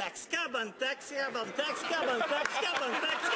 Bantax, Cabantax, Cabantax, Cabantax, Cabantax.